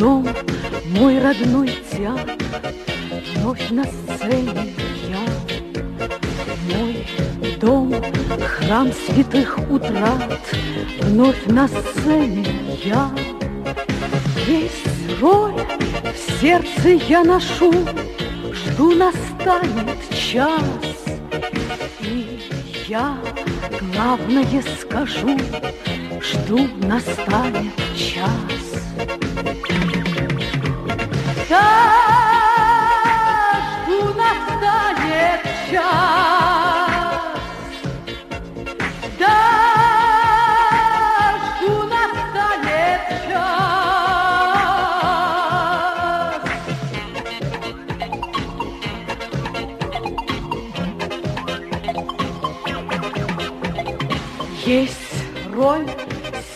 мой родной театр, Вновь на сцене я. Мой дом, храм святых утрат, Вновь на сцене я. Весь роль в сердце я ношу, Жду настанет час, И я главное скажу, Жду настанет час. Да, жду настанет час. Да, жду настанет час. Есть роль,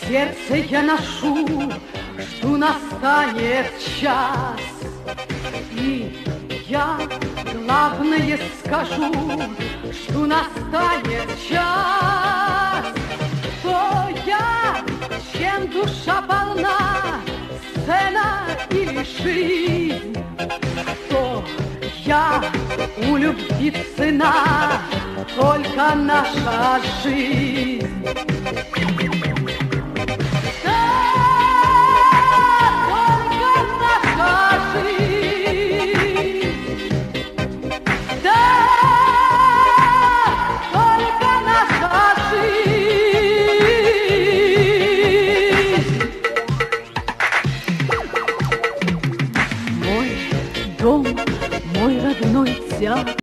сердце я ношу, Жду настанет час. И я главное скажу, Что настанет час. То я, чем душа полна, Сцена или жизнь, То я у любви цена, Только наша жизнь. дом, мой родной театр.